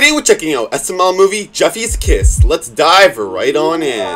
Today we're checking out SML movie Jeffy's Kiss. Let's dive right on in.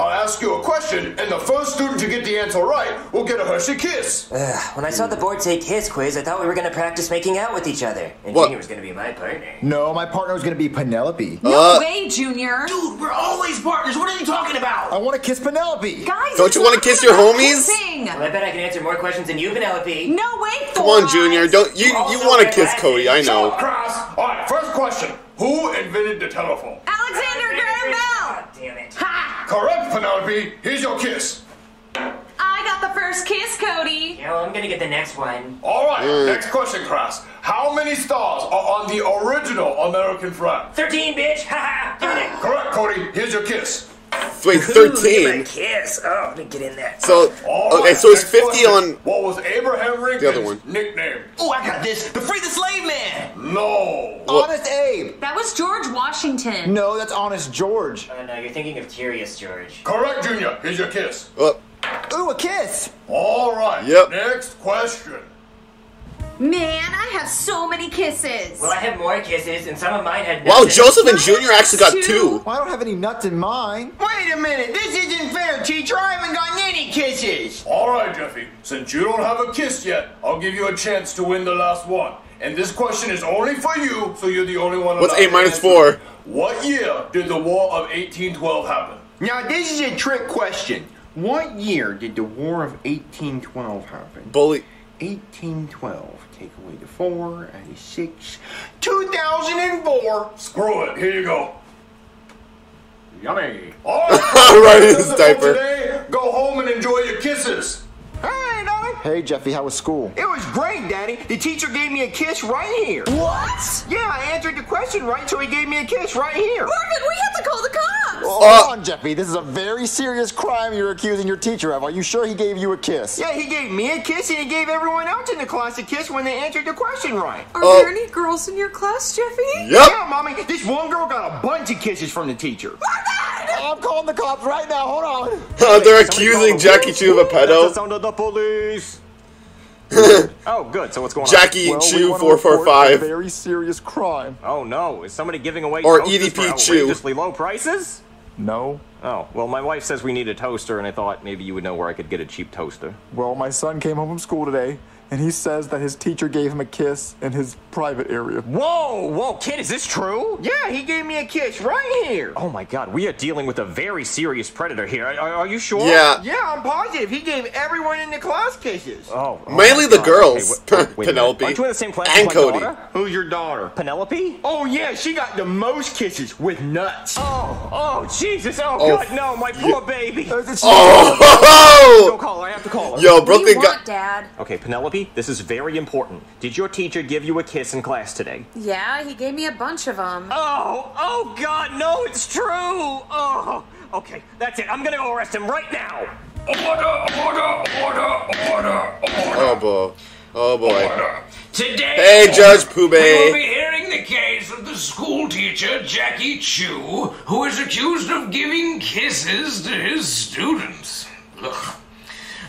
I'll ask you a question, and the first student to get the answer right will get a Hershey kiss. Ugh, when I saw the board say kiss quiz, I thought we were gonna practice making out with each other. And What? Junior was gonna be my partner. No, my partner was gonna be Penelope. Uh, Way, Junior. Dude, we're always partners. What are you talking about? I want to kiss Penelope. Guys, Don't you wanna kiss your homies? Well, I bet I can answer more questions than you, Penelope. No way, come on, Junior. Don't you you want to kiss. Cody? I know. class. Alright, first question. Who invented the telephone? Alexander Graham Bell. Damn it. Ha! Correct, Penelope. Here's your kiss. I got the first kiss, Cody. Yeah, well, I'm gonna get the next one. Alright, Mm. next question, class. How many stars are on the original American flag? 13, bitch! Ha ha. me. Correct, Cody. Here's your kiss. Wait, Ooh, look at my thirteen. kiss. Oh, let me get in there. So All okay, right, so it's fifty question. on. What was Abraham Lincoln's other one. nickname? Oh, I got this. The Free the Slave Man. No. Honest Abe. That was George Washington. No, that's Honest George. Oh no, you're thinking of Curious George. Correct, Junior. Here's your kiss. Oh, Ooh, a kiss. All right. Yep. Next question. Man, I have so many kisses. Well, I have more kisses, and some of mine had wow, nothing. Joseph and Junior actually got Two. two. Well, I don't have any nuts in mine. Wait a minute. This isn't fair, teacher. I haven't gotten any kisses. All right, Jeffy. Since you don't have a kiss yet, I'll give you a chance to win the last one. And this question is only for you, so you're the only one. What's eight to minus answer. four? What year did the War of 1812 happen? Now, this is a trick question. What year did the War of 1812 happen? Bully. 1812. Take away the 4, add a 6. 2004! Screw it. Here you go. Yummy. All right. Right in his that's it for diaper. Today, go home and enjoy your kisses. Hey, Daddy! Hey, Jeffy, how was school? It was great, Daddy. The teacher gave me a kiss right here. What? Yeah, I answered the question right, so he gave me a kiss right here. Marvin, we have to call the cops. Oh, Uh, hold on, Jeffy. This is a very serious crime you're accusing your teacher of. Are you sure he gave you a kiss? Yeah, he gave me a kiss and he gave everyone else in the class a kiss when they answered the question right. Are Oh. there any girls in your class, Jeffy? Yep. Yeah, Mommy, this one girl got a bunch of kisses from the teacher. I'm calling the cops right now. Hold on. They're accusing Jackie Chu of a pedo. The sound of the police. oh, good. So what's going on? Jackie Well, we Chu wanna four four report a. Very serious crime. Oh no! Is somebody giving away Or EDP for Chew. outrageously low prices? No. Oh well, my wife says we need a toaster, and I thought maybe you would know where I could get a cheap toaster. Well, my son came home from school today, and he says that his teacher gave him a kiss in his private area. Whoa, whoa, kid, is this true? Yeah, he gave me a kiss right here. Oh my God, we are dealing with a very serious predator here. Are, are you sure? Yeah. Yeah, I'm positive. He gave everyone in the class kisses. Oh, oh Mainly the girls. Okay, wait- wait. Penelope. Aren't you in the same class and as my Cody. daughter? Who's your daughter? Penelope? Oh yeah, she got the most kisses with nuts. Oh, oh Jesus! Oh, Oh, God, no, my poor baby. Oh! Go Oh! call her. I have to call her. Yo, do Brooklyn you got. want, Dad? Okay, Penelope, this is very important. Did your teacher give you a kiss in class today? Yeah, he gave me a bunch of them. Oh, oh God, no, it's true. Oh, okay, that's it. I'm gonna go arrest him right now. Order, order, order, order, Oh boy. Oh boy. order. Today, Hey, Judge we will be hearing the case of the school teacher, Jackie Chu, who is accused of giving kisses to his students. Ugh.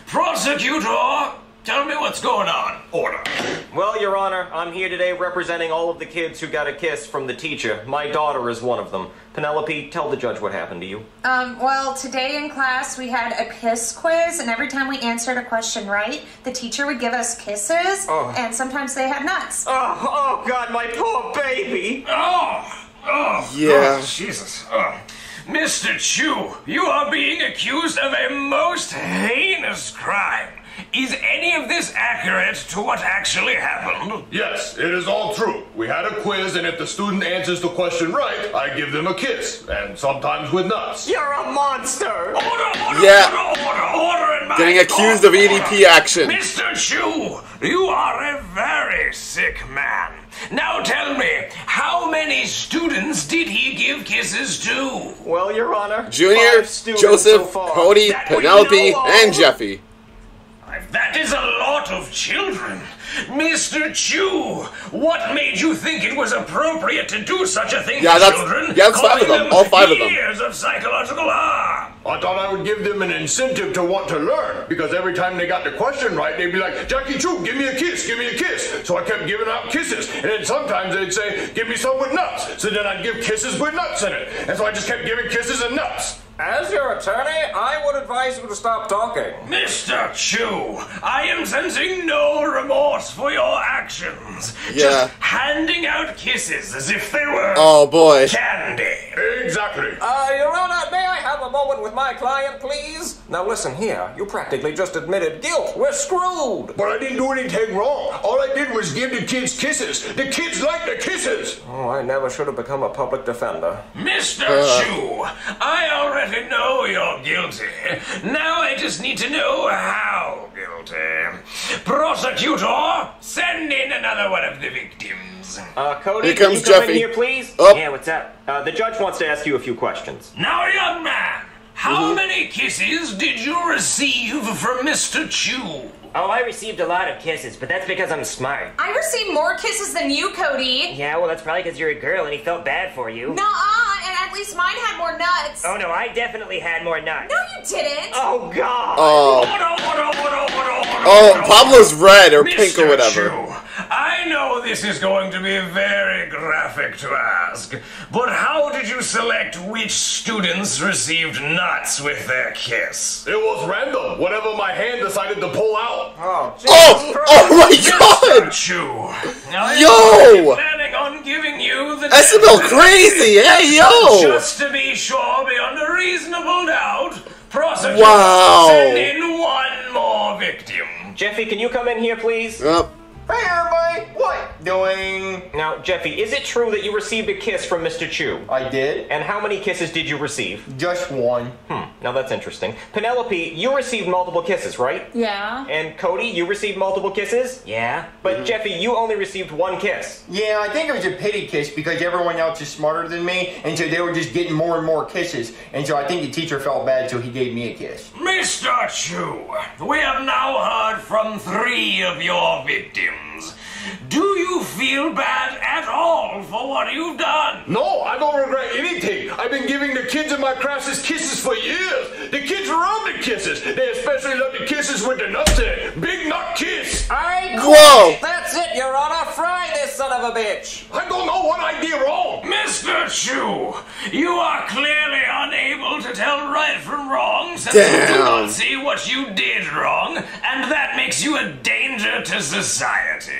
Prosecutor, tell me what's going on. Order. Well, Your Honor, I'm here today representing all of the kids who got a kiss from the teacher. My daughter is one of them. Penelope, tell the judge what happened to you. Um, well, today in class we had a kiss quiz, and every time we answered a question right, the teacher would give us kisses, Oh. and sometimes they had nuts. Oh, oh God, my poor baby. Oh, oh, Yeah. oh, Jesus. Oh. Mr. Chu, you are being accused of a most heinous crime. Is any of this accurate to what actually happened? Yes, it is all true. We had a quiz, and if the student answers the question right, I give them a kiss, and sometimes with nuts. You're a monster. Order, order, Yeah. order, order, order in my Getting accused of EDP action. Mr. Chu, you are a very sick man. Now tell me, how many students did he give kisses to? Well, Your Honor, Junior, students Joseph, so. Cody, That Penelope, and Jeffy. That is a lot of children. Mr. Chu, what made you think it was appropriate to do such a thing Yeah, to that's- children? yeah, that's five of calling them, all five of them. Years of psychological harm. I thought I would give them an incentive to want to learn because every time they got the question right, they'd be like, Jackie Chu, give me a kiss, give me a kiss. So I kept giving out kisses. And then sometimes they'd say, give me some with nuts. So then I'd give kisses with nuts in it. And so I just kept giving kisses and nuts. As your attorney, I would advise you to stop talking. Mr. Chu, I am sensing no remorse for your actions. Yeah. Just handing out kisses as if they were Oh boy. candy. Exactly. Uh, Your Honor, may I have a moment with my client, please? Now listen here, you practically just admitted guilt. We're screwed. But I didn't do anything wrong. All I did was give the kids kisses. The kids like the kisses. Oh, I never should have become a public defender. Mr. Uh. Chu, I already know you're guilty. Now I just need to know how guilty. Prosecutor, send in another one of the victims. Uh, Cody, Here can comes you come Jeffy. in here, please? Oh. Yeah, what's up? Uh, the judge wants to ask you a few questions. Now, young man, how Mm-hmm. many kisses did you receive from Mr. Chu? Oh, I received a lot of kisses, but that's because I'm smart. I received more kisses than you, Cody. Yeah, well, that's probably because you're a girl and he felt bad for you. Nuh-uh, and at least mine had more nuts. Oh no, I definitely had more nuts. No, you didn't. Oh god! Oh. Oh. Pablo's red or pink or whatever. Chu, I know this is going to be very graphic to ask, but how did you select which students received nuts with their kiss? It was random. Whatever my hand decided to pull out. Oh, Oh! Oh my god! Chu, now Yo! I'm planning on giving you the SML crazy! Hey yo! Just to be sure, beyond a reasonable doubt, prosecutor, Wow. send in one more victim. Jeffy, can you come in here, please? Oh, Hey, everybody. What? Doing? Now, Jeffy, is it true that you received a kiss from Mr. Chu? I did. And how many kisses did you receive? Just one. Hmm, now that's interesting. Penelope, you received multiple kisses, right? Yeah. And Cody, you received multiple kisses? Yeah? But Jeffy, you only received one kiss. Yeah, I think it was a pity kiss because everyone else is smarter than me, and so they were just getting more and more kisses. And so I think the teacher felt bad, so he gave me a kiss. Mr. Chu, we have now heard from three of your victims. Do you feel bad at all for what you've done? No, I don't regret anything. I've been giving the kids in my classes kisses for years. The kids love the kisses. They especially love the kisses with the nuts in it. Big nut kiss. I Whoa! That's it, Your Honor. Fry this son of a bitch. I don't know what I did wrong. Mr. Chu, you are clearly unable to tell right from wrong since you do not see what you did wrong, and that makes you a danger to society.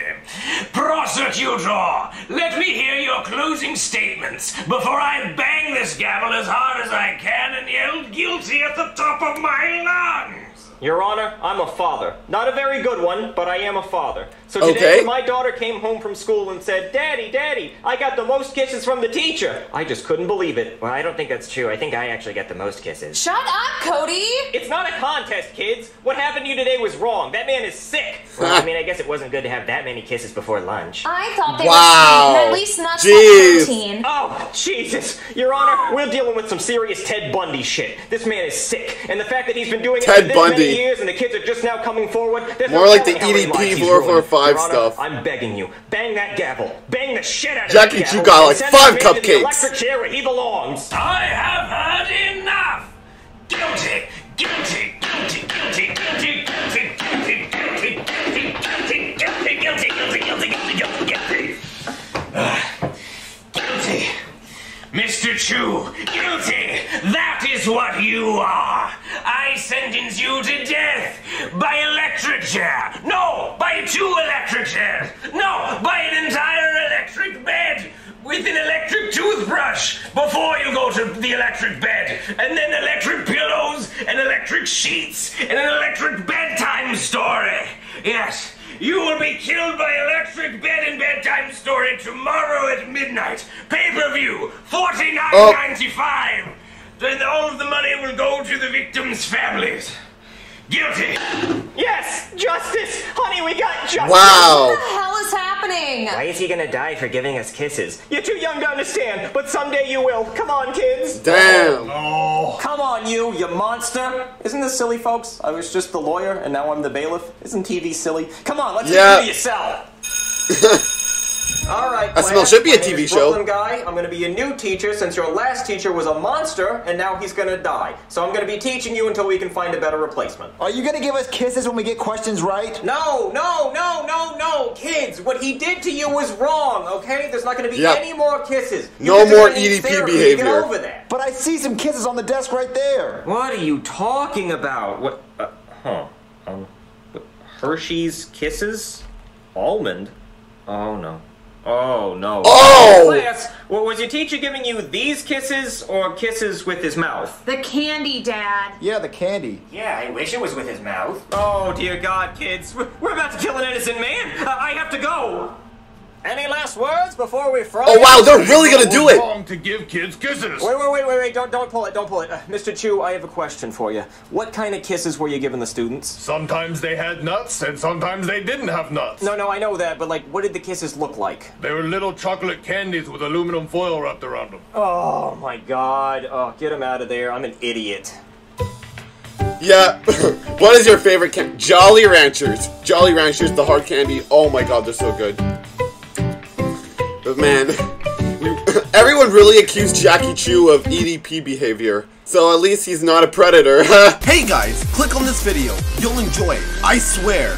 Prosecutor, let me hear your closing statements before I bang this gavel as hard as I can and yelled guilty at the top of my lungs. Your Honor, I'm a father. Not a very good one, but I am a father. So today, Okay. when my daughter came home from school and said, Daddy, Daddy, I got the most kisses from the teacher, I just couldn't believe it. Well, I don't think that's true. I think I actually got the most kisses. Shut up, Cody. It's not a contest, kids. What happened to you today was wrong. That man is sick. Well, I mean, I guess it wasn't good to have that many kisses before lunch. I thought they Wow. were sweet and at least not Jeez. had. Oh, Jesus. Your Honor, we're dealing with some serious Ted Bundy shit. This man is sick, and the fact that he's been doing it Ted for Bundy. Many years and the kids are just now coming forward, there's More no like the telling how many EDP 445 ruined. Honor, stuff. I'm begging you, bang that gavel. Bang the shit out of Jackie, that you gavel. got like five that the cupcakes. electric chair where he belongs. I have heard enough. Guilty, guilty, guilty, guilty, guilty, guilty, you to death by electric chair! No! By two electric chairs! No! By an entire electric bed! With an electric toothbrush before you go to the electric bed, and then electric pillows, and electric sheets, and an electric bedtime story. Yes, you will be killed by electric bed and bedtime story tomorrow at midnight. Pay per view, forty nine ninety five. Oh. Then all of the money will go to the victims' families. Guilty. Yes! Justice! Honey, we got justice! wow. What the hell is happening? happening? Why is he gonna die for giving us kisses? You're too young to understand, but someday you will. Come on, kids. Damn. Oh, Come on, you, you monster! Isn't this silly, folks? I was just the lawyer, and now I'm the bailiff. Isn't TV silly? Come on, let's Yeah. get to yourself. All right, SNL class, should be a TV show. Brooklyn guy. I'm gonna be a new teacher since your last teacher was a monster, and now he's gonna die. So I'm gonna be teaching you until we can find a better replacement. Are you gonna give us kisses when we get questions right? No, no, no, no, no, kids! What he did to you was wrong. Okay, there's not gonna be Yep. any more kisses. You No more EDP therapy behavior. Get over that. But I see some kisses on the desk right there. What are you talking about? What? Uh, huh? Um, Hershey's Kisses, almond. Oh no. Oh no. Oh! Class, well, was your teacher giving you these kisses or kisses with his mouth? The candy, Dad. Yeah, the candy. Yeah, I wish it was with his mouth. Oh dear God, kids, we're we're about to kill an innocent man. Uh, I have to go. Any last words before we fry? Oh wow, they're really gonna do it. wrong to give kids kisses. Wait, wait, wait, wait, wait! Don't, don't pull it! Don't pull it, uh, Mr. Chu. I have a question for you. What kind of kisses were you giving the students? Sometimes they had nuts, and sometimes they didn't have nuts. No, no, I know that, but like, what did the kisses look like? They were little chocolate candies with aluminum foil wrapped around them. Oh my god. Oh, get him out of there. I'm an idiot. Yeah. what is your favorite can- Jolly Ranchers. Jolly Ranchers, the hard candy. Oh my god, they're so good. But man, everyone really accused Jackie Chu of EDP behavior. So at least he's not a predator. Hey guys, click on this video. You'll enjoy it. I swear.